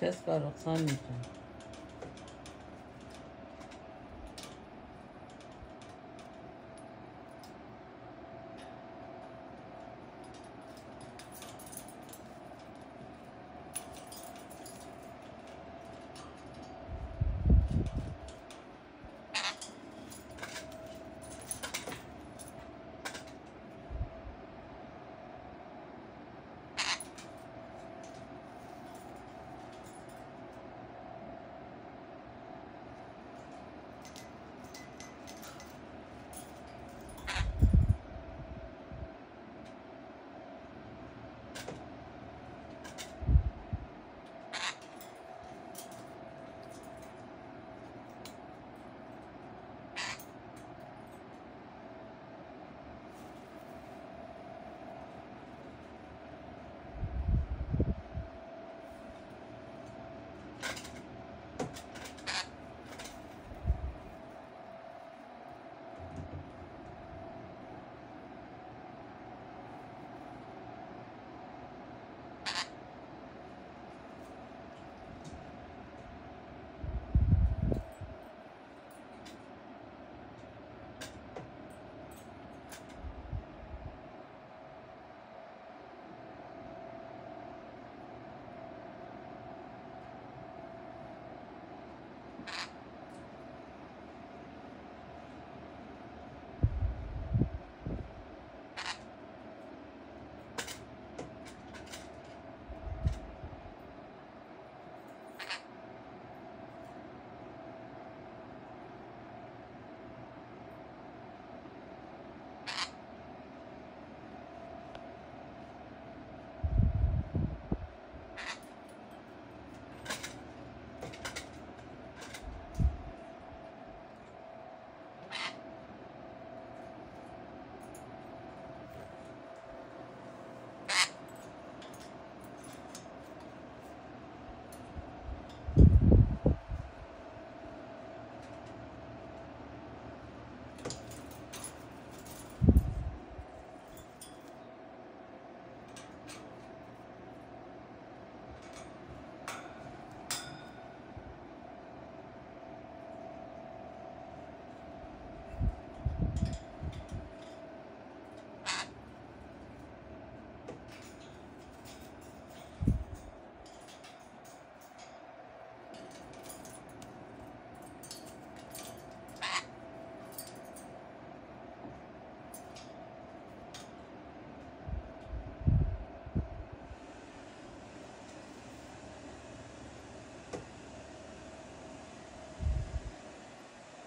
تسلا رقصان میتون